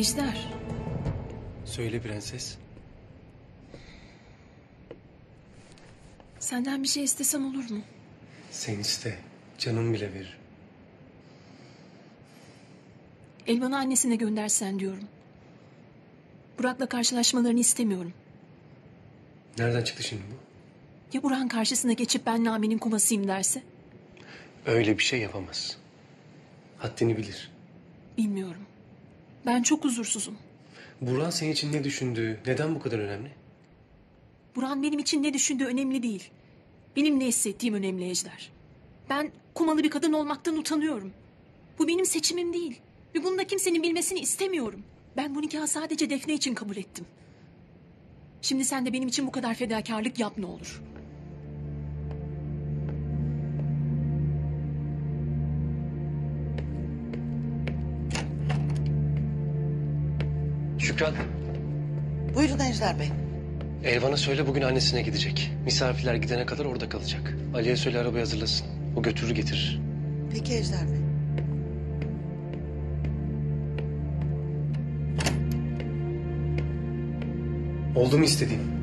Ejder. Söyle prenses. Senden bir şey istesem olur mu? Sen iste. Canım bile verir. Elvan'ı annesine göndersen diyorum. Burak'la karşılaşmalarını istemiyorum. Nereden çıktı şimdi bu? Ya Burak'ın karşısına geçip ben Nami'nin kumasıyım derse? Öyle bir şey yapamaz. Haddini bilir. Bilmiyorum. Ben çok huzursuzum. Burak'ın senin için ne düşündüğü, neden bu kadar önemli? Burak'ın benim için ne düşündüğü önemli değil. Benim ne hissettiğim önemli Ejder. Ben kumalı bir kadın olmaktan utanıyorum. Bu benim seçimim değil. Ve bunu da kimsenin bilmesini istemiyorum. Ben bu nikahı sadece Defne için kabul ettim. Şimdi sen de benim için bu kadar fedakarlık yap ne olur. Şükran, Buyurun Ejder Bey. Elvan'a söyle bugün annesine gidecek. Misafirler gidene kadar orada kalacak. Ali'ye söyle arabayı hazırlasın. O götürür getirir. Peki Ejder Bey. Oldu mu istediğim?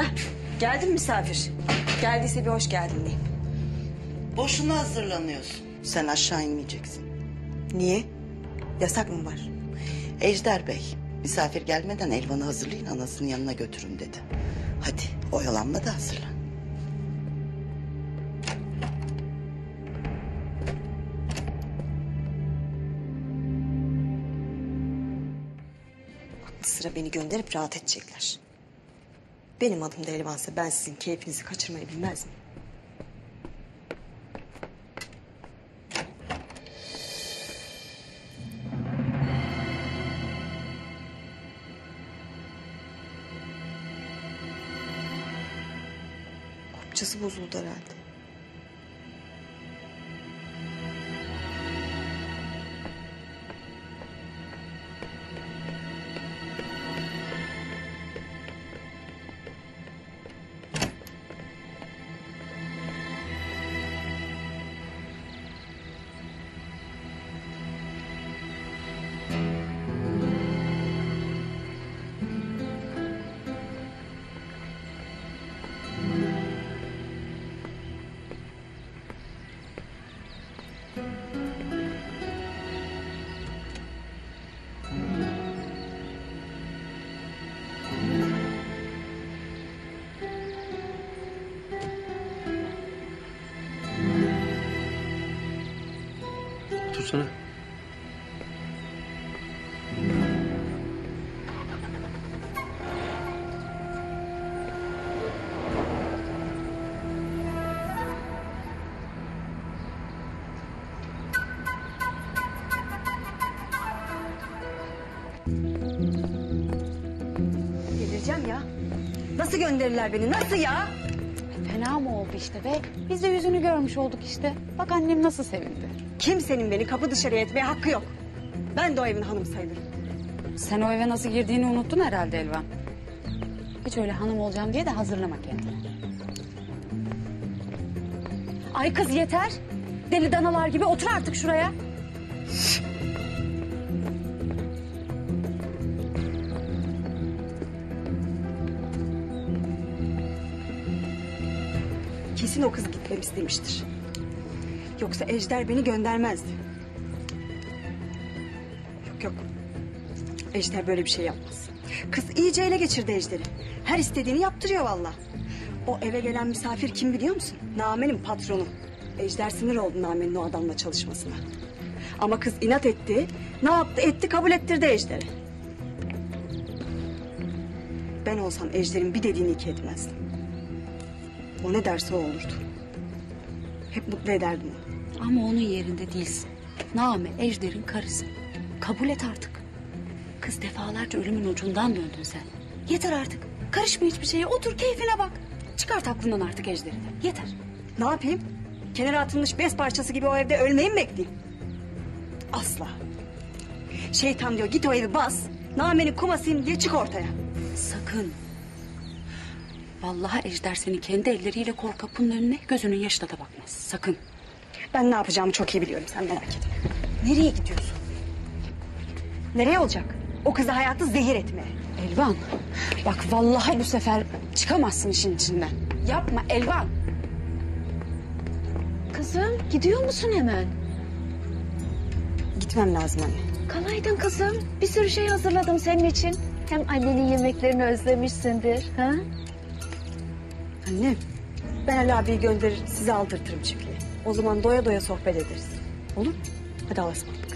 Hah, geldi mi misafir? Geldiyse bir hoş geldin diyeyim. Boşuna hazırlanıyorsun. Sen aşağı inmeyeceksin. Niye? Yasak mı var? Ejder Bey, misafir gelmeden Elvan'ı hazırlayın anasının yanına götürün dedi. Hadi oyalanma da hazırlan. Sıra beni gönderip rahat edecekler. Benim adım da Elvan'sa ben sizin keyfinizi kaçırmayı bilmez miyim? Kopçası bozuldu herhalde. Delireceğim ya. Nasıl gönderirler beni? Nasıl ya? Oldu işte be? Biz de yüzünü görmüş olduk işte. Bak annem nasıl sevindi. Kimsenin beni kapı dışarıya etmeye hakkı yok. Ben de o evin hanımı sayılırım. Sen o eve nasıl girdiğini unuttun herhalde Elvan. Hiç öyle hanım olacağım diye de hazırlama kendini. Ay kız yeter. Deli danalar gibi otur artık şuraya. Kesin o kız gitmemi istemiştir. Yoksa Ejder beni göndermezdi. Yok yok. Ejder böyle bir şey yapmaz. Kız iyice ele geçirdi Ejder'i. Her istediğini yaptırıyor valla. O eve gelen misafir kim biliyor musun? Namen'in patronu. Ejder sinir oldu Namen'in o adamla çalışmasına. Ama kız inat etti. Ne yaptı etti kabul ettirdi Ejder'i. Ben olsam Ejder'in bir dediğini iki etmezdim. O ne derse o olurdu. Hep mutlu ederdim onu. Ama onun yerinde değilsin. Name Ejder'in karısı. Kabul et artık. Kız defalarca ölümün ucundan döndün sen. Yeter artık. Karışma hiçbir şeye. Otur keyfine bak. Çıkart aklından artık Ejder'i de. Yeter. Ne yapayım? Kenara atılmış bez parçası gibi o evde ölmeyi mi bekleyeyim? Asla. Şeytan diyor git o evi bas. Name'nin kumasıyım diye çık ortaya. Sakın. Vallahi Ejder seni kendi elleriyle kor kapının önüne gözünün yaşına da bakmaz. Sakın. Ben ne yapacağımı çok iyi biliyorum sen merak etme. Nereye gidiyorsun? Nereye olacak? O kızı hayatı zehir etmeye. Elvan. Bak vallahi bu sefer çıkamazsın işin içinden. Yapma Elvan. Kızım gidiyor musun hemen? Gitmem lazım anne. Kalaydın kızım. Bir sürü şey hazırladım senin için. Hem annenin yemeklerini özlemişsindir. Ha? Anne ben Ali abiyi gönderir sizi aldırtırım çiftliğe. O zaman doya doya sohbet ederiz. Olur mu? Hadi Allah'a ısmarladık.